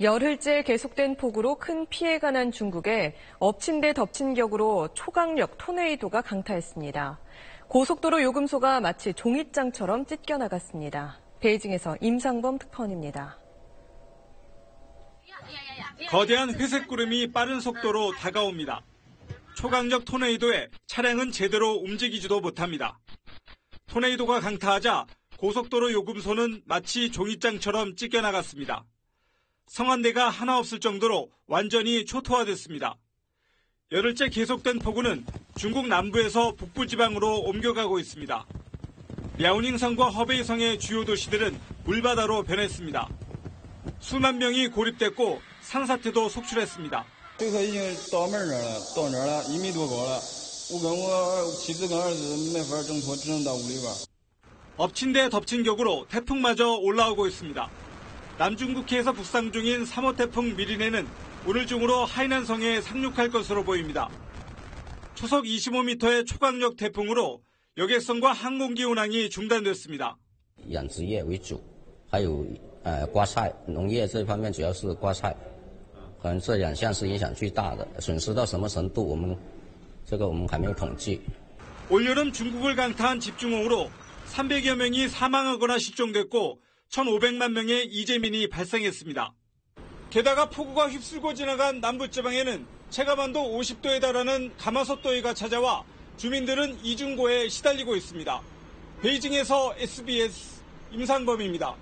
열흘째 계속된 폭우로 큰 피해가 난 중국에 엎친 데 덮친 격으로 초강력 토네이도가 강타했습니다. 고속도로 요금소가 마치 종잇장처럼 찢겨나갔습니다. 베이징에서 임상범 특파원입니다. 거대한 회색 구름이 빠른 속도로 다가옵니다. 초강력 토네이도에 차량은 제대로 움직이지도 못합니다. 토네이도가 강타하자 고속도로 요금소는 마치 종잇장처럼 찢겨나갔습니다. 성한대가 하나 없을 정도로 완전히 초토화됐습니다. 열흘째 계속된 폭우는 중국 남부에서 북부 지방으로 옮겨가고 있습니다. 랴오닝성과 허베이성의 주요 도시들은 물바다로 변했습니다. 수만 명이 고립됐고 상사태도 속출했습니다. 엎친 데 덮친 격으로 태풍마저 올라오고 있습니다. 남중국해에서 북상 중인 3호 태풍 미리네는 오늘 중으로 하이난성에 상륙할 것으로 보입니다. 초속 25m의 초강력 태풍으로 여객선과 항공기 운항이 중단됐습니다. 올여름 중국을 강타한 집중호우로 300여 명이 사망하거나 실종됐고 1,500만 명의 이재민이 발생했습니다. 게다가 폭우가 휩쓸고 지나간 남부지방에는 체감온도 50도에 달하는 가마솥더위가 찾아와 주민들은 이중고에 시달리고 있습니다. 베이징에서 SBS 임상범입니다.